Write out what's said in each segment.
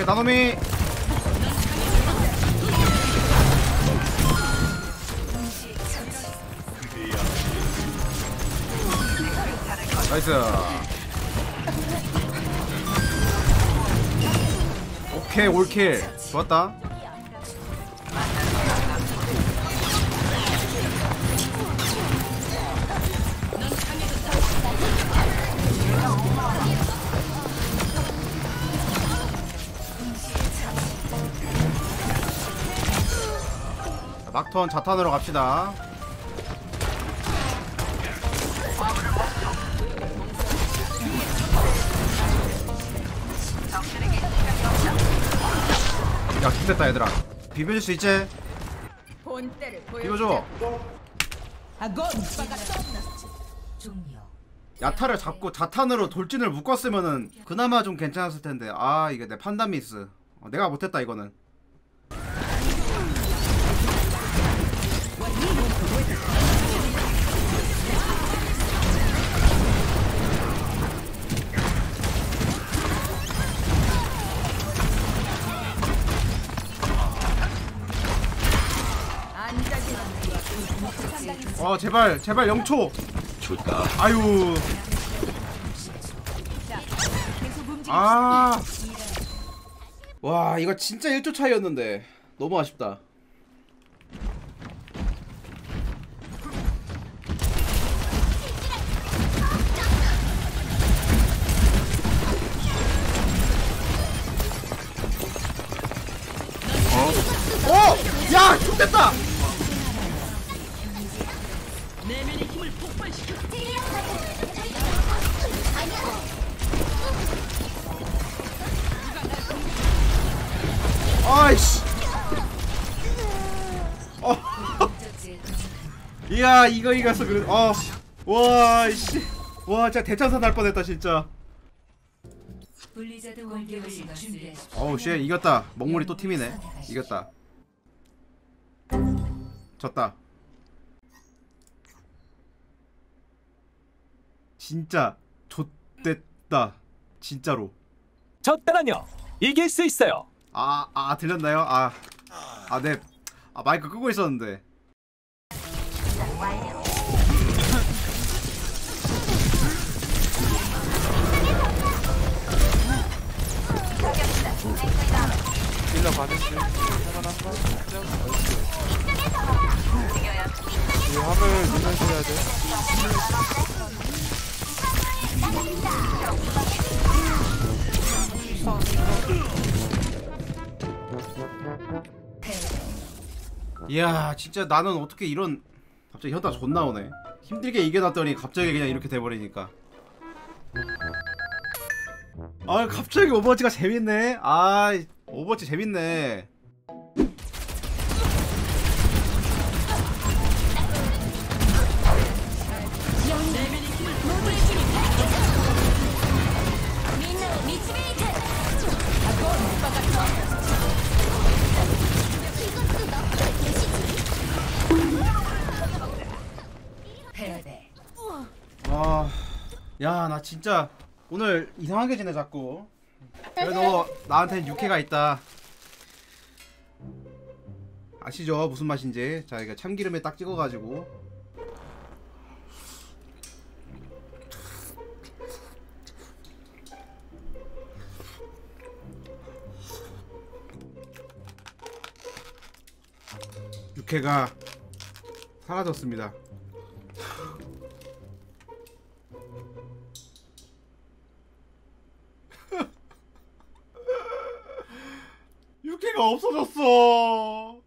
오케이 나노미. 나이스. 오케이 올킬. 좋았다 자, 막턴 자탄으로 갑시다. 야 죽됐다 얘들아. 비벼줄 수 있지? 비벼줘. 야타를 잡고 자탄으로 돌진을 묶었으면은 그나마 좀 괜찮았을 텐데. 아 이게 내 판단 미스. 어, 내가 못했다 이거는 어 제발 제발 영초 줄까? 아유 아. 와 이거 진짜 1조 차이였는데 너무 아쉽다 어? 오! 야! 죽됐다! 아이씨. 어. 이야 이거 이겼어 그래. 어. 와 씨. 와 진짜 대천사 날 뻔했다 진짜. 어우 씨 이겼다. 먹물이 또 팀이네. 이겼다. 졌다. 진짜 좆됐다. 진짜로. 졌다라뇨 이길 수 있어요 아, 아 들렸나요? 아, 아, 네. 아 마이크 끄고 있었는데. 딜러 받으시 할만한가? 이 화물 밀면서야 돼. 이야, 진짜 나는 어떻게 이런 갑자기 현타 존나 오네. 힘들게 이겨놨더니 갑자기 그냥 이렇게 돼버리니까. 아, 갑자기 오버워치가 재밌네. 아, 오버워치 재밌네. 아, 야, 나 진짜 오늘 이상하게 지내 자꾸. 그래도 나한테는 육회가 있다. 아시죠? 무슨 맛인지. 자, 이거 참기름에 딱 찍어가지고. 육회가 사라졌습니다. 없어졌어.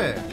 it.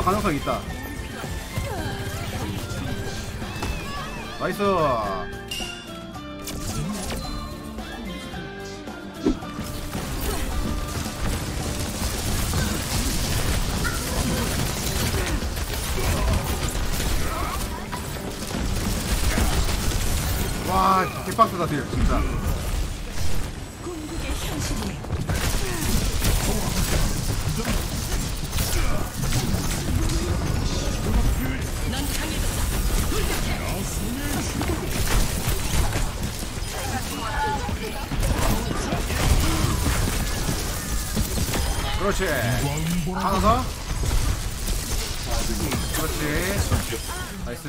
탑 씨부래 이판 가능성 있다. 나이스. 와 개빡세다 딜 진짜 그렇지. 하나 더 그렇지. 나이스